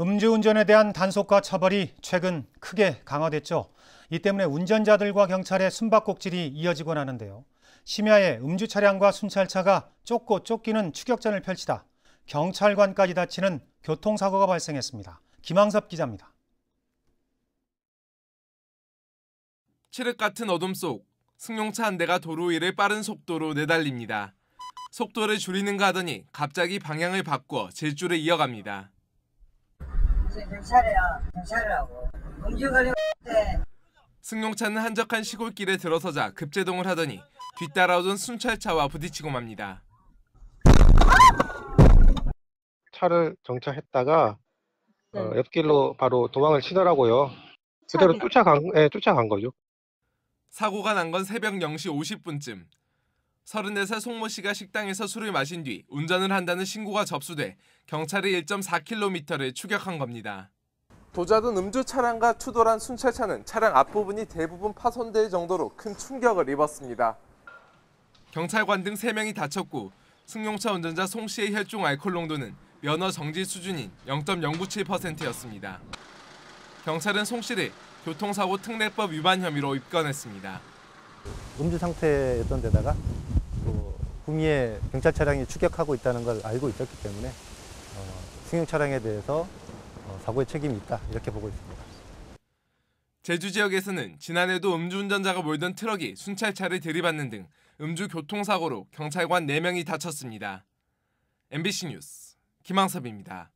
음주운전에 대한 단속과 처벌이 최근 크게 강화됐죠. 이 때문에 운전자들과 경찰의 숨바꼭질이 이어지곤 하는데요. 심야에 음주 차량과 순찰차가 쫓고 쫓기는 추격전을 펼치다 경찰관까지 다치는 교통사고가 발생했습니다. 김항섭 기자입니다. 칠흑 같은 어둠 속 승용차 한 대가 도로 위를 빠른 속도로 내달립니다. 속도를 줄이는가 하더니 갑자기 방향을 바꿔 질주를 이어갑니다. 경찰이야 경찰이라고 음주 걸린 때 승용차는 한적한 시골길에 들어서자 급제동을 하더니 뒤따라오던 순찰차와 부딪히고 맙니다. 차를 정차했다가 네. 어, 옆길로 바로 도망을 치더라고요. 그대로 쫓아간, 예, 쫓아간 거죠. 사고가 난 건 새벽 0시 50분쯤. 34살 송모 씨가 식당에서 술을 마신 뒤 운전을 한다는 신고가 접수돼 경찰이 1.4km를 추격한 겁니다. 도자든 음주 차량과 추돌한 순찰차는 차량 앞부분이 대부분 파손될 정도로 큰 충격을 입었습니다. 경찰관 등 3명이 다쳤고 승용차 운전자 송 씨의 혈중 알코올 농도는 면허 정지 수준인 0.097%였습니다. 경찰은 송 씨를 교통사고 특례법 위반 혐의로 입건했습니다. 음주 상태였던 데다가 또 구미에 경찰 차량이 추격하고 있다는 걸 알고 있었기 때문에 어, 승용 차량에 대해서 어, 사고의 책임이 있다 이렇게 보고 있습니다. 제주 지역에서는 지난해도 음주운전자가 몰던 트럭이 순찰차를 들이받는 등 음주 교통사고로 경찰관 4명이 다쳤습니다. MBC 뉴스 김항섭입니다.